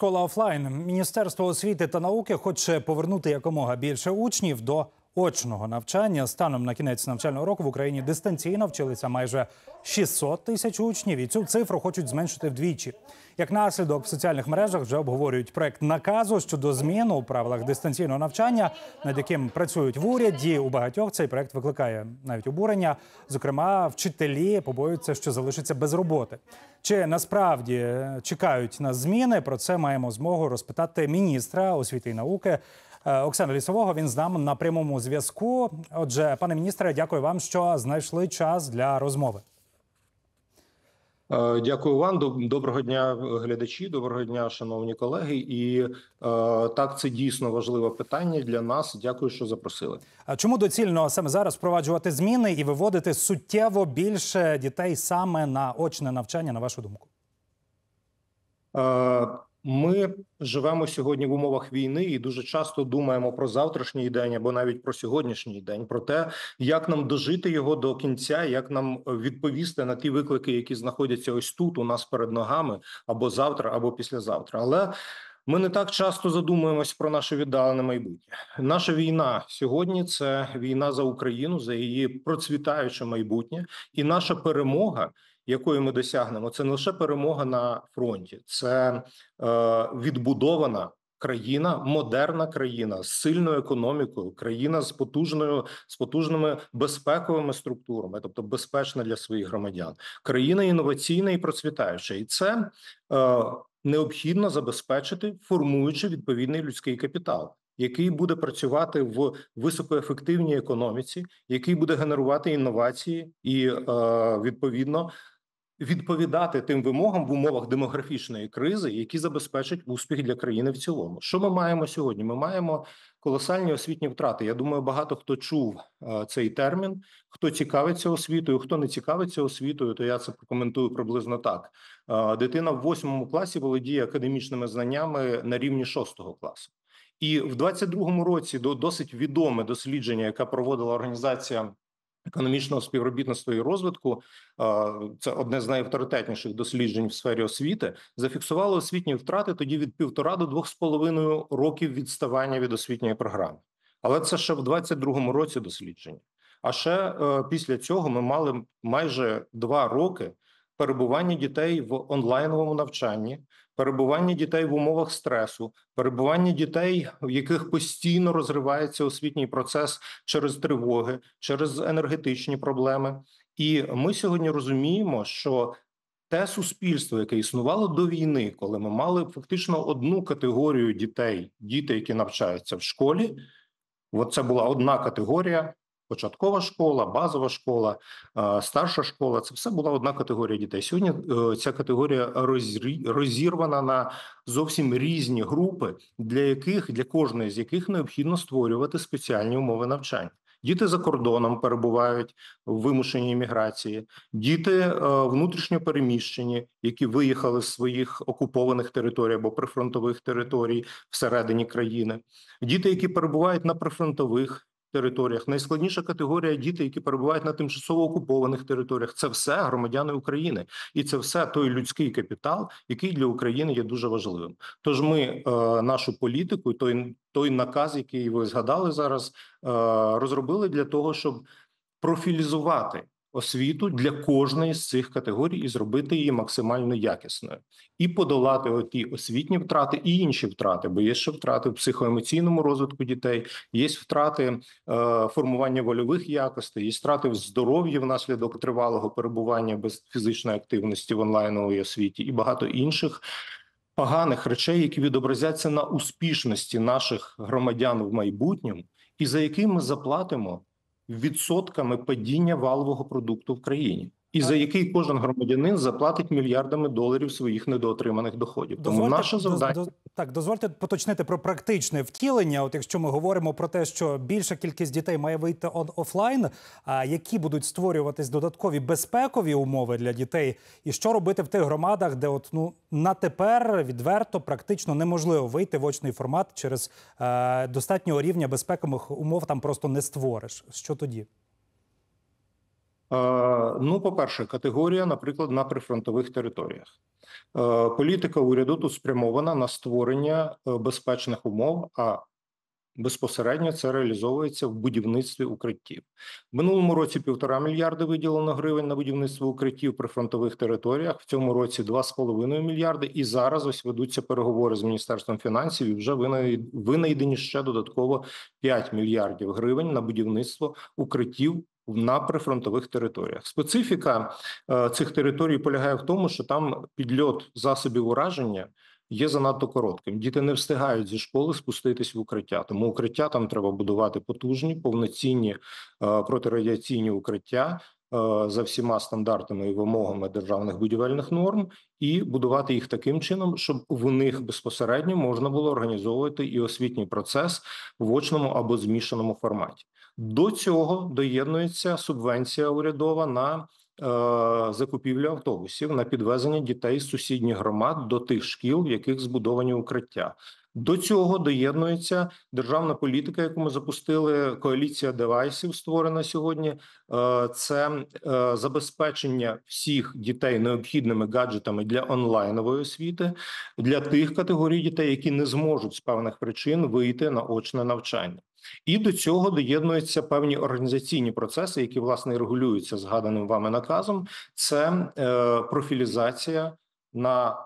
Школа офлайн. Міністерство освіти та науки хоче повернути якомога більше учнів до очного навчання. Станом на кінець навчального року в Україні дистанційно вчилися майже 600 тисяч учнів, і цю цифру хочуть зменшити вдвічі. Як наслідок в соціальних мережах вже обговорюють проект наказу щодо змін у правилах дистанційного навчання, над яким працюють в уряді. У багатьох цей проект викликає навіть обурення. Зокрема, вчителі побоюються, що залишаться без роботи. Чи насправді чекають на зміни? Про це маємо змогу розпитати міністра освіти і науки е, Оксана Лісового. Він з нами на прямому зв'язку. Отже, пане міністре, дякую вам, що знайшли час для розмови. Е, Дякую вам. Доброго дня, глядачі. Доброго дня, шановні колеги. І е, так, це дійсно важливе питання для нас. Дякую, що запросили. А чому доцільно саме зараз впроваджувати зміни і виводити суттєво більше дітей саме на очне навчання, на вашу думку? Е, Ми живемо сьогодні в умовах війни і дуже часто думаємо про завтрашній день або навіть про сьогоднішній день, про те, як нам дожити його до кінця, як нам відповісти на ті виклики, які знаходяться ось тут, у нас перед ногами, або завтра, або післязавтра. Але ми не так часто задумуємось про наше віддалене майбутнє. Наша війна сьогодні це війна за Україну, за її процвітаюче майбутнє, і наша перемога якої ми досягнемо, це не лише перемога на фронті, це е, відбудована країна, модерна країна з сильною економікою, країна з потужною з потужними безпековими структурами, тобто безпечна для своїх громадян, країна інноваційна і процвітаюча, і це е, необхідно забезпечити, формуючи відповідний людський капітал. Який буде працювати в високоефективній економіці, який буде генерувати інновації і е, відповідно відповідати тим вимогам в умовах демографічної кризи, які забезпечать успіх для країни в цілому. Що ми маємо сьогодні? Ми маємо колосальні освітні втрати. Я думаю, багато хто чув е, цей термін. Хто цікавиться освітою, хто не цікавиться освітою, то я це прокоментую приблизно так: Е, дитина в восьмому класі володіє академічними знаннями на рівні шостого класу. І в 22-му році до досить відоме дослідження, яке проводила організація економічного співробітництва і розвитку, це одне з найавторитетніших досліджень в сфері освіти, зафіксувало освітні втрати тоді від півтора до двох з половиною років відставання від освітньої програми. Але це ще в 22-му році дослідження. А ще е, після цього ми мали майже два роки перебування дітей в онлайновому навчанні, перебування дітей в умовах стресу, перебування дітей, в яких постійно розривається освітній процес через тривоги, через енергетичні проблеми. І ми сьогодні розуміємо, що те суспільство, яке існувало до війни, коли ми мали фактично одну категорію дітей, діти, які навчаються в школі, от це була одна категорія. Початкова школа, базова школа, старша школа це все була одна категорія дітей. Сьогодні е, ця категорія розірвана на зовсім різні групи, для яких для кожної з яких необхідно створювати спеціальні умови навчання. Діти за кордоном перебувають в вимушеній міграції, діти е, внутрішньо переміщені, які виїхали з своїх окупованих територій або прифронтових територій всередині країни, діти, які перебувають на прифронтових територіях. Найскладніша категорія діти, які перебувають на тимчасово окупованих територіях. Це все громадяни України, і це все той людський капітал, який для України є дуже важливим. Тож ми е, нашу політику, той той наказ, який ви згадали зараз, е, розробили для того, щоб профілізувати освіту для кожної з цих категорій і зробити її максимально якісною, і подолати оті освітні втрати і інші втрати, бо є ще втрати в психоемоційному розвитку дітей, є втрати е, формування вольових якостей, є втрати в здоров'ї внаслідок тривалого перебування без фізичної активності в онлайновій освіті і багато інших. Поганих речей, які відобразяться на успішності наших громадян в майбутньому, і за які ми заплатимо відсотками падіння валового продукту в країні, і за який кожен громадянин заплатить мільярдами доларів своїх недоотриманих доходів. Тому наше доз- завдання доз- так, дозвольте поточнити про практичне втілення. От якщо ми говоримо про те, що більша кількість дітей має вийти офлайн, а які будуть створюватись додаткові безпекові умови для дітей, і що робити в тих громадах, де от ну на тепер відверто практично неможливо вийти в очний формат через е, достатнього рівня безпекових умов там просто не створиш. Що тоді? Ну, по-перше, категорія, наприклад, на прифронтових територіях. Е, Політика уряду тут спрямована на створення е, безпечних умов, а безпосередньо це реалізовується в будівництві укриттів. В минулому році півтора мільярди виділено гривень на будівництво укриттів при фронтових територіях. В цьому році 2,5 мільярди. І зараз ось ведуться переговори з міністерством фінансів. І вже винай- винайдені ще додатково 5 мільярдів гривень на будівництво укриттів. На прифронтових територіях специфіка е, цих територій полягає в тому, що там підльот засобів ураження є занадто коротким. Діти не встигають зі школи спуститись в укриття. Тому укриття там треба будувати потужні, повноцінні е, протирадіаційні укриття за всіма стандартами і вимогами державних будівельних норм, і будувати їх таким чином, щоб в них безпосередньо можна було організовувати і освітній процес в очному або змішаному форматі. До цього доєднується субвенція урядова на е, закупівлю автобусів на підвезення дітей з сусідніх громад до тих шкіл, в яких збудовані укриття. До цього доєднується державна політика, яку ми запустили. Коаліція девайсів створена сьогодні. Е, Це е, забезпечення всіх дітей необхідними гаджетами для онлайнової освіти для тих категорій дітей, які не зможуть з певних причин вийти на очне навчання. І до цього доєднуються певні організаційні процеси, які власне регулюються згаданим вами наказом. Це е, профілізація на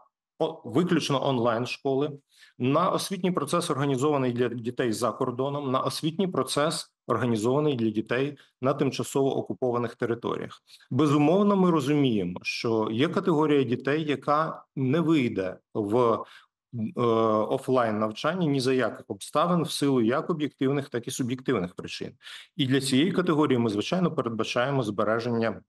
виключно онлайн школи, на освітній процес організований для дітей за кордоном, на освітній процес організований для дітей на тимчасово окупованих територіях. Безумовно, ми розуміємо, що є категорія дітей, яка не вийде в е, офлайн навчання ні за яких обставин в силу як об'єктивних, так і суб'єктивних причин. І для цієї категорії ми звичайно передбачаємо збереження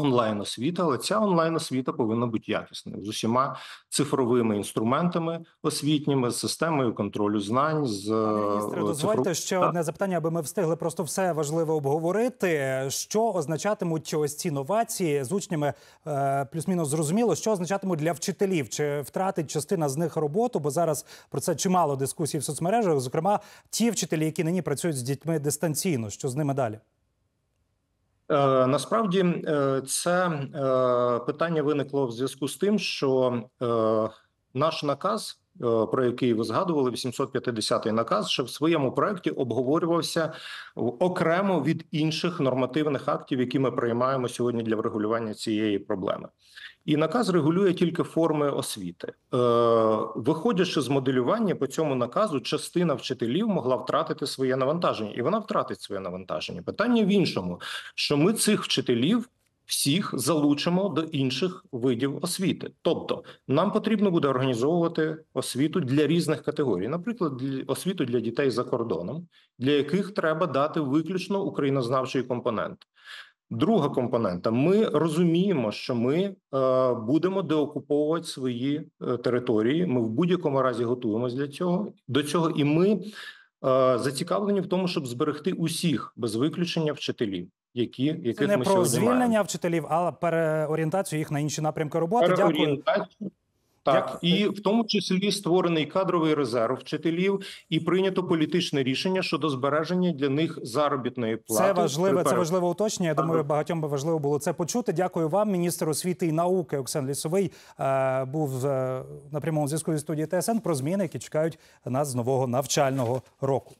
онлайн освіти, але ця онлайн освіта повинна бути якісною з усіма цифровими інструментами освітніми, з системою контролю знань. З міністре, е, дозвольте цифров- ще Так. одне запитання, аби ми встигли просто все важливе обговорити. Що означатимуть ось ці новації з учнями? е, Плюс-мінус зрозуміло, що означатимуть для вчителів? Чи втратить частина з них роботу? Бо зараз про це чимало дискусій в соцмережах. Зокрема, ті вчителі, які нині працюють з дітьми дистанційно. Що з ними далі? Е, Насправді е, це е, питання виникло в зв'язку з тим, що наш наказ, про який ви згадували, 850-й наказ, ще в своєму проекті обговорювався окремо від інших нормативних актів, які ми приймаємо сьогодні для врегулювання цієї проблеми. І наказ регулює тільки форми освіти. Е, виходячи з моделювання по цьому наказу, частина вчителів могла втратити своє навантаження, і вона втратить своє навантаження. Питання в іншому, що ми цих вчителів всіх залучимо до інших видів освіти. Тобто, нам потрібно буде організовувати освіту для різних категорій, наприклад, освіту для дітей за кордоном, для яких треба дати виключно українознавчий компонент. Друга компонента: ми розуміємо, що ми е, будемо деокуповувати свої е, території. Ми в будь-якому разі готуємось для цього до цього, і ми е, зацікавлені в тому, щоб зберегти усіх без виключення вчителів, які яких Це не ми про звільнення маємо. вчителів, а переорієнтацію їх на інші напрямки роботи. Дякую. Так, і в тому числі створений кадровий резерв вчителів, і прийнято політичне рішення щодо збереження для них заробітної плати. Це важливе, це важливе уточнення. Я думаю, багатьом би важливо було це почути. Дякую вам, міністр освіти і науки Оксан Лісовий е, був е, на прямому зв'язку зі студією ТСН про зміни, які чекають нас з нового навчального року.